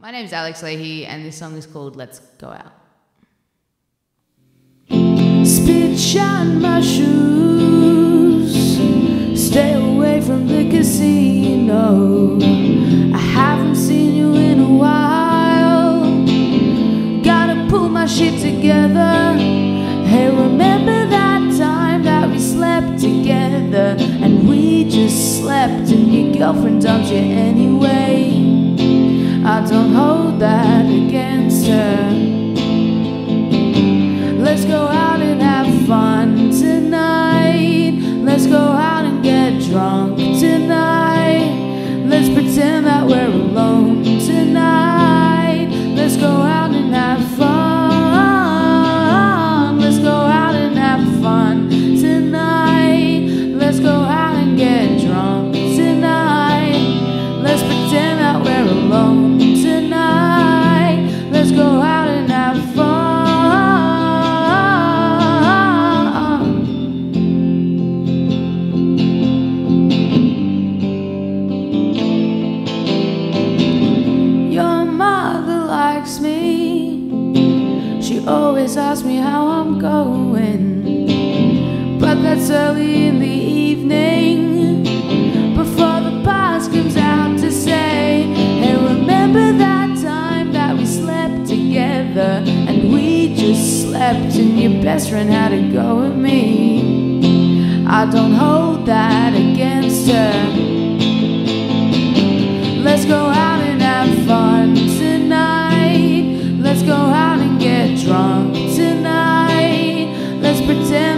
My name's Alex Lahey, and this song is called Let's Go Out. Spit shine my shoes. Stay away from the casino. I haven't seen you in a while. Gotta pull my shit together. Hey, remember that time that we slept together and we just slept and your girlfriend dumped you anyway? Always asks me how I'm going. But that's early in the evening. Before the boss comes out to say, Hey, remember that time that we slept together? And we just slept, and your best friend had to go with me. I don't hold that against her. Pretend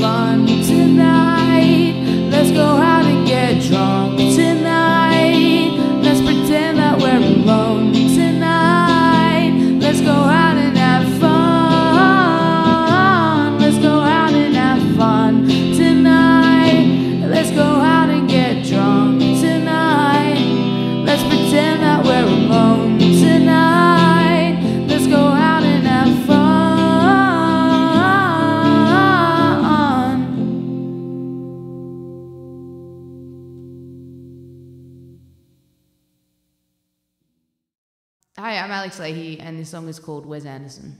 fun Alex Lahey, and this song is called Wes Anderson.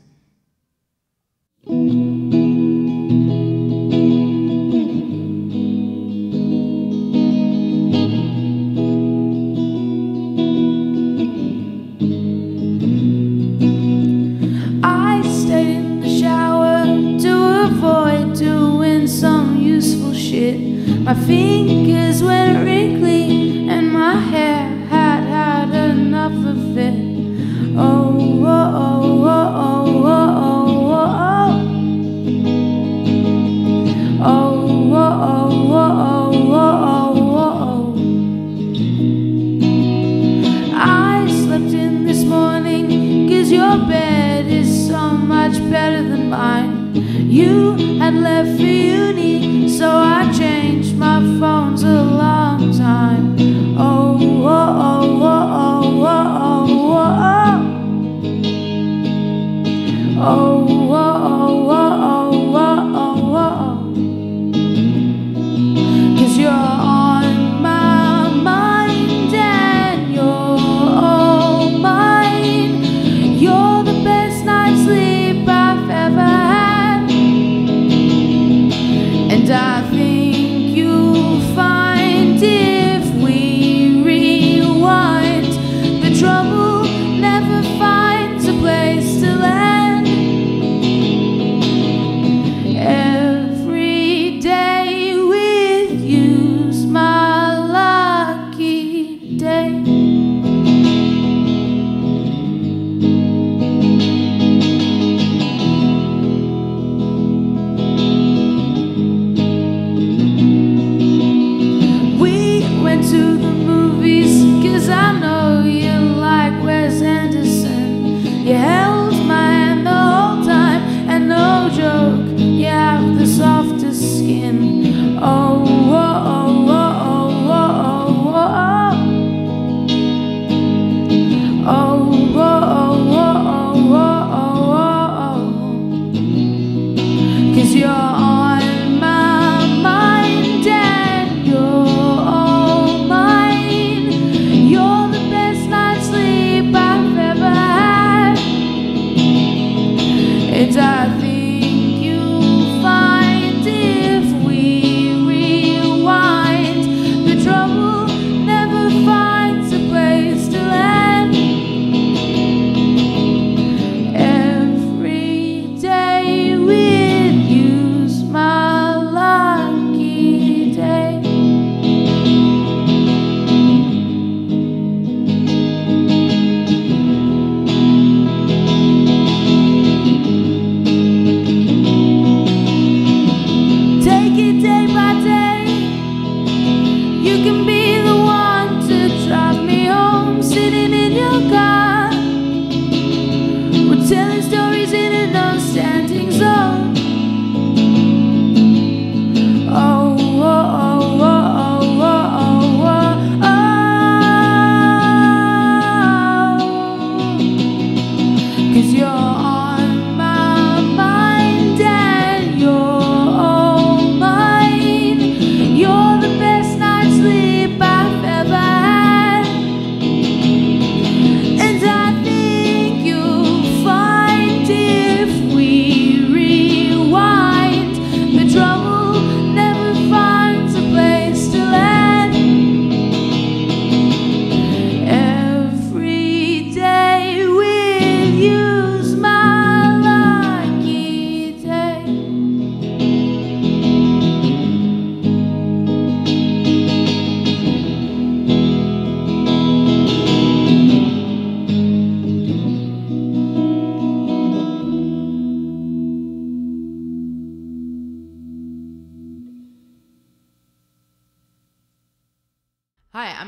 Better than mine. You had left for uni, so I changed my phone's a long time. Oh, oh, oh, oh, oh, oh, oh, oh. your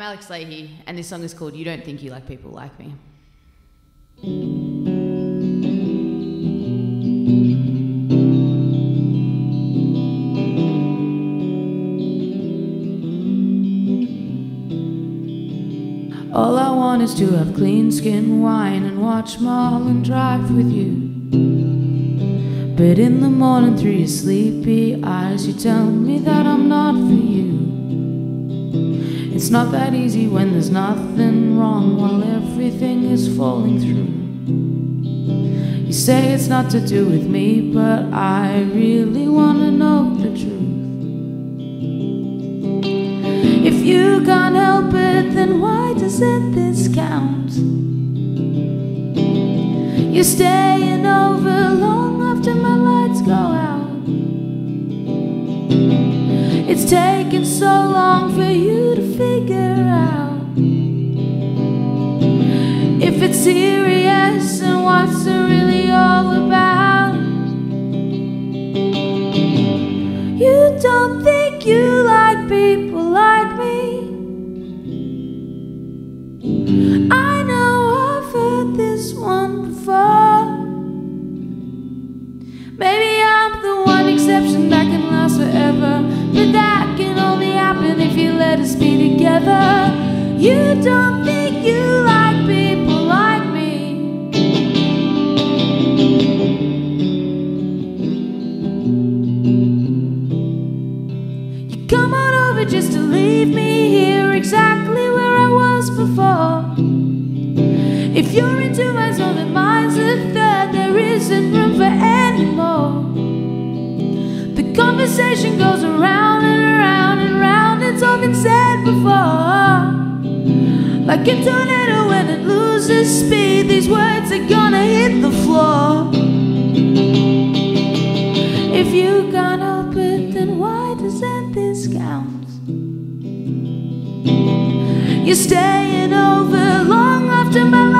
Alex Lahey, and this song is called You Don't Think You Like People Like Me. All I want is to have clean skin wine and watch Mulholland Drive with you. But in the morning, through your sleepy eyes, you tell me that I'm not for you. It's not that easy when there's nothing wrong while everything is falling through. You say it's not to do with me, but I really wanna know the truth. If you can't help it, then why does it this count? You're staying over long after my lights go out. It's taken so long for you to figure out if it's serious and what's it really all about. You don't think you like people like me. I know I've heard this one before. Maybe I'm the one exception let us be together. You don't think you like people like me. You come on over just to leave me here exactly where I was before. If you're in two minds, know that mine's a third. There isn't room for any more. The conversation goes around It's all been said before. Like a tornado when it loses speed, these words are gonna hit the floor. If you can't help it, then why doesn't this count? You're staying over long after my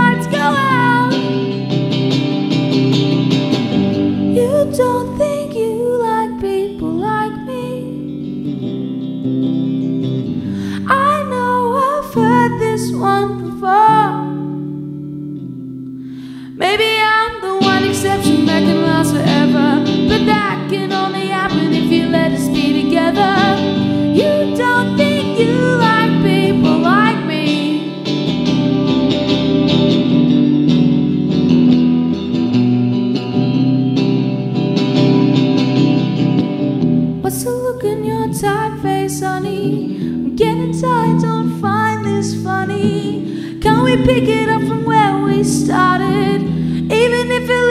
pick it up from where we started? Even if it